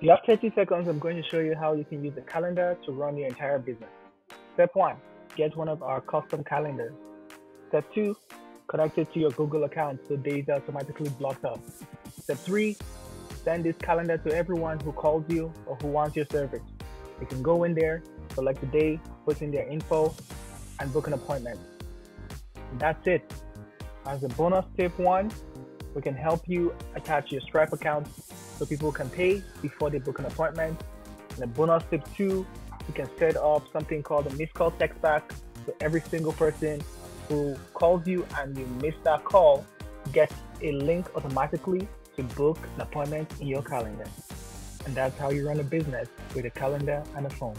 You have 30 seconds. I'm going to show you how you can use the calendar to run your entire business. Step one, get one of our custom calendars. Step two, connect it to your Google account so data automatically blocked up. Step three, send this calendar to everyone who calls you or who wants your service. You can go in there, select the day, put in their info, and book an appointment. That's it. As a bonus tip one, we can help you attach your Stripe account so people can pay before they book an appointment. And a bonus tip two, you can set up something called a missed call text back. So every single person who calls you and you miss that call gets a link automatically to book an appointment in your calendar. And that's how you run a business with a calendar and a phone.